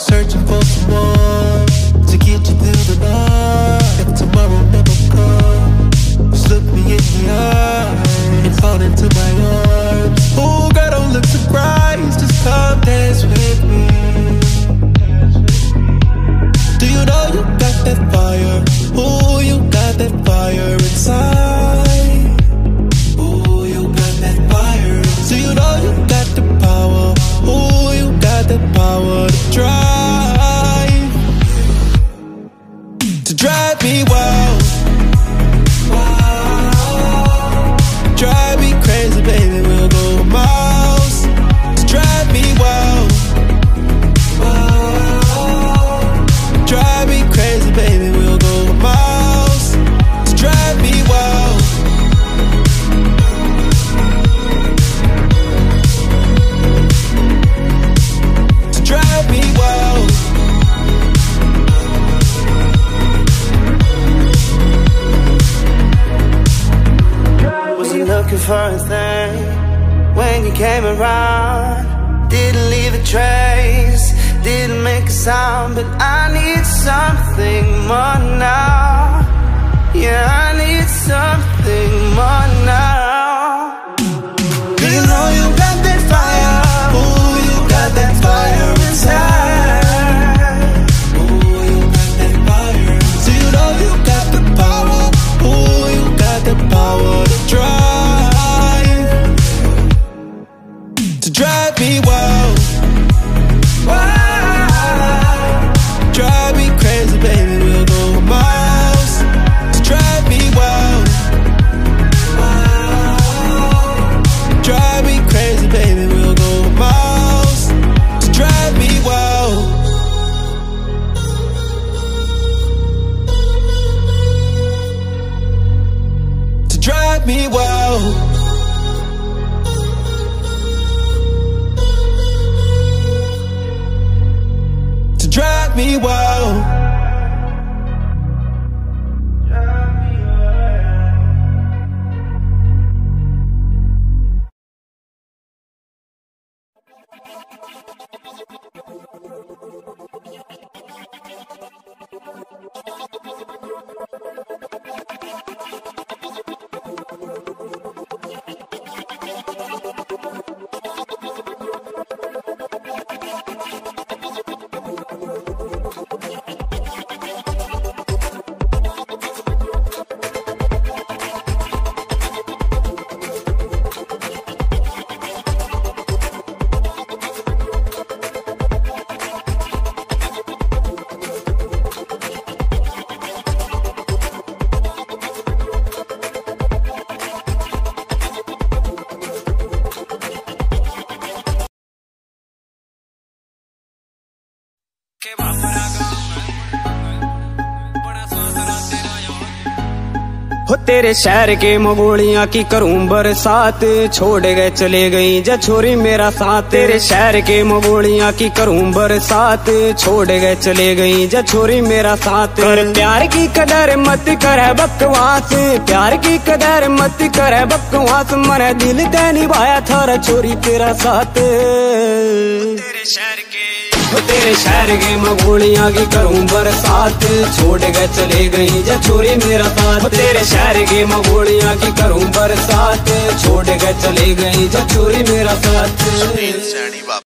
Searching for some more to get you through the night. If tomorrow never comes, look me in the eye and fall into my arms. Oh, girl, don't look surprised. Just come dance with me. Do you know you got that fire? Oh, you got that fire A thing when you came around. Didn't leave a trace, didn't make a sound, but I need something more now. Me wild. To drive me wild. हो। तेरे शहर के मगोलियाँ की करूँ बरसात। छोड़ गए चले गई जा छोरी मेरा साथ। तेरे शहर के मगोलियाँ की करूँ बरसात। छोड़ गए चले गई जा छोरी मेरा साथ। कर प्यार की कदर मत कर बकवास। प्यार की कदर मत कर बकवास। मन दिल ते निभाया थारा छोरी तेरा साथ। शहर के मगोलियाँ की करूँ बरसात। छोड़ गए चले गई जा छोरी मेरा साथ। तेरे शहर के मगोलियाँ की करूँ बरसात। छोड़ गए चले गई जा छोरी मेरा साथ।